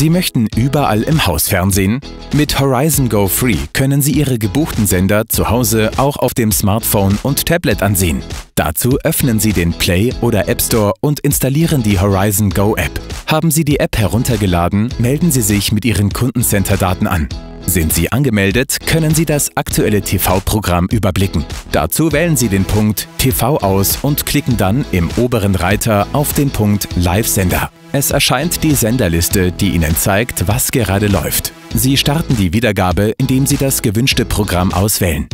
Sie möchten überall im Haus Fernsehen? Mit Horizon Go Free können Sie Ihre gebuchten Sender zu Hause auch auf dem Smartphone und Tablet ansehen. Dazu öffnen Sie den Play oder App Store und installieren die Horizon Go App. Haben Sie die App heruntergeladen, melden Sie sich mit Ihren Kundencenter-Daten an. Sind Sie angemeldet, können Sie das aktuelle TV-Programm überblicken. Dazu wählen Sie den Punkt TV aus und klicken dann im oberen Reiter auf den Punkt Live-Sender. Es erscheint die Senderliste, die Ihnen zeigt, was gerade läuft. Sie starten die Wiedergabe, indem Sie das gewünschte Programm auswählen.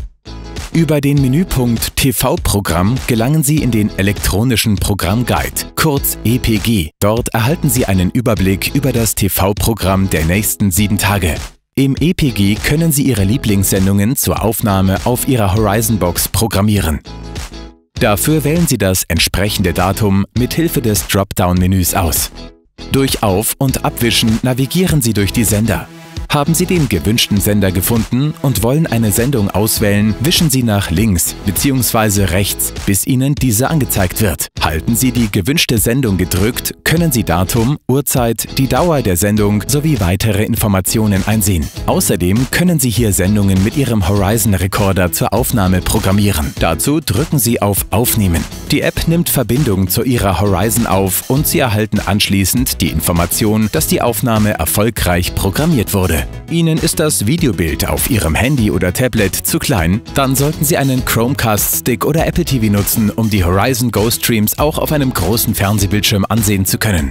Über den Menüpunkt TV-Programm gelangen Sie in den elektronischen Programmguide, kurz EPG. Dort erhalten Sie einen Überblick über das TV-Programm der nächsten sieben Tage. Im EPG können Sie Ihre Lieblingssendungen zur Aufnahme auf Ihrer Horizon Box programmieren. Dafür wählen Sie das entsprechende Datum mit Hilfe des Dropdown-Menüs aus. Durch Auf- und Abwischen navigieren Sie durch die Sender. Haben Sie den gewünschten Sender gefunden und wollen eine Sendung auswählen, wischen Sie nach links bzw. rechts, bis Ihnen diese angezeigt wird. Halten Sie die gewünschte Sendung gedrückt, können Sie Datum, Uhrzeit, die Dauer der Sendung sowie weitere Informationen einsehen. Außerdem können Sie hier Sendungen mit Ihrem Horizon Recorder zur Aufnahme programmieren. Dazu drücken Sie auf Aufnehmen. Die App nimmt Verbindung zu Ihrer Horizon auf und Sie erhalten anschließend die Information, dass die Aufnahme erfolgreich programmiert wurde. Ihnen ist das Videobild auf Ihrem Handy oder Tablet zu klein? Dann sollten Sie einen Chromecast-Stick oder Apple TV nutzen, um die Horizon Go Streams auch auf einem großen Fernsehbildschirm ansehen zu können.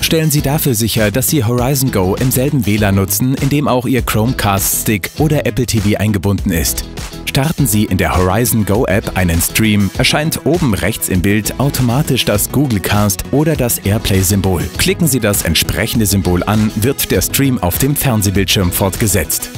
Stellen Sie dafür sicher, dass Sie Horizon Go im selben WLAN nutzen, in dem auch Ihr Chromecast-Stick oder Apple TV eingebunden ist. Starten Sie in der Horizon Go App einen Stream, erscheint oben rechts im Bild automatisch das Google Cast oder das Airplay-Symbol. Klicken Sie das entsprechende Symbol an, wird der Stream auf dem Fernsehbildschirm fortgesetzt.